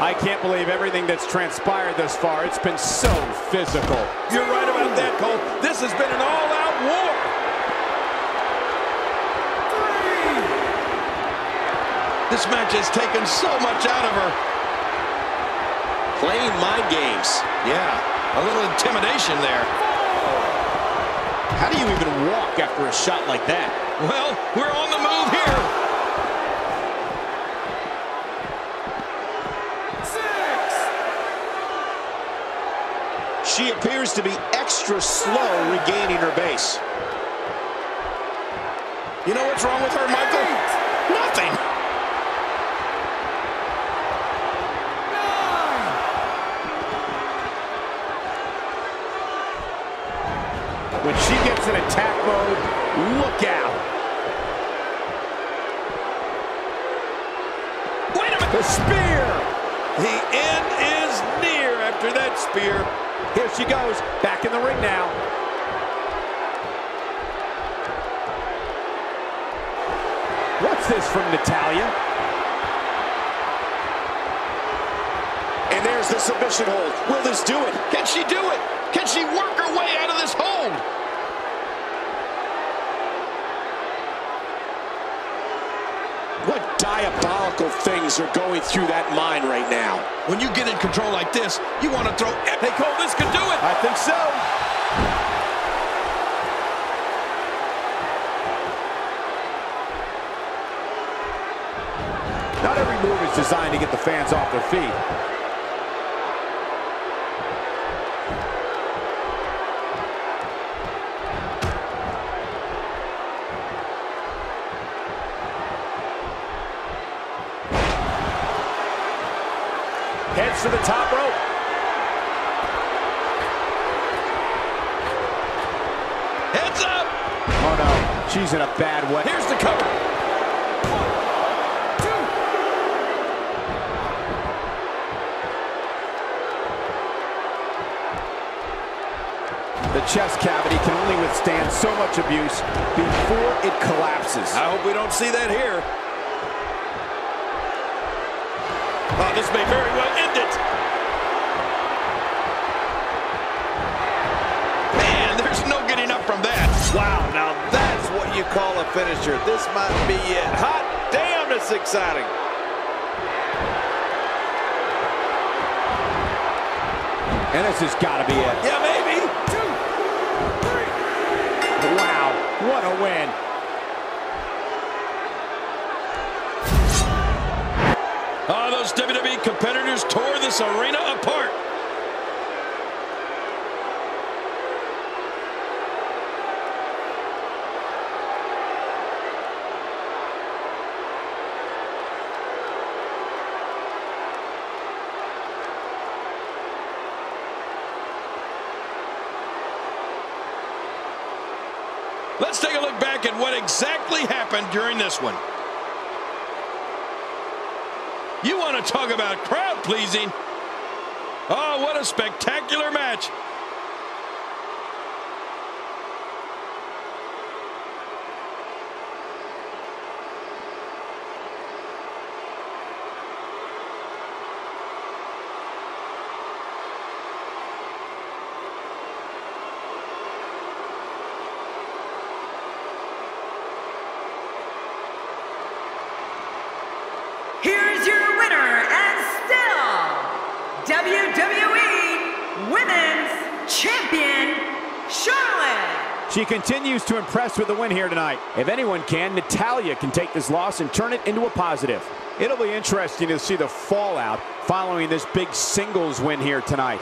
I can't believe everything that's transpired thus far. It's been so physical. You're right about that, Cole. This has been an all-out war. This match has taken so much out of her. Playing mind games. Yeah, a little intimidation there. How do you even walk after a shot like that? Well, we're on the move here. She appears to be extra slow regaining her base. You know what's wrong with her, Michael? Nothing. Nine. When she gets in attack mode, look out. Wait a minute. The spear. The end is near after that spear. Here she goes, back in the ring now. What's this from Natalya? And there's the submission hold. Will this do it? Can she do it? Can she work her way out of this hold? What diabolical things are going through that mind right now? When you get in control like this, you want to throw... Hey, Cole, this could do it. I think so. Not every move is designed to get the fans off their feet. Heads to the top rope. Heads up. Oh no, she's in a bad way. Here's the cover. The chest cavity can only withstand so much abuse before it collapses. I hope we don't see that here. Oh, this may very well end it. Man, there's no getting up from that. Wow, now that's what you call a finisher. This might be it. Hot damn, it's exciting. And this has got to be it. Yeah, maybe. two Wow, what a win. Oh, those WWE competitors tore this arena apart. Let's take a look back at what exactly happened during this one. You want to talk about crowd pleasing? Oh, what a spectacular match. Here's Champion, Charlotte. She continues to impress with the win here tonight. If anyone can, Natalya can take this loss and turn it into a positive. It'll be interesting to see the fallout following this big singles win here tonight.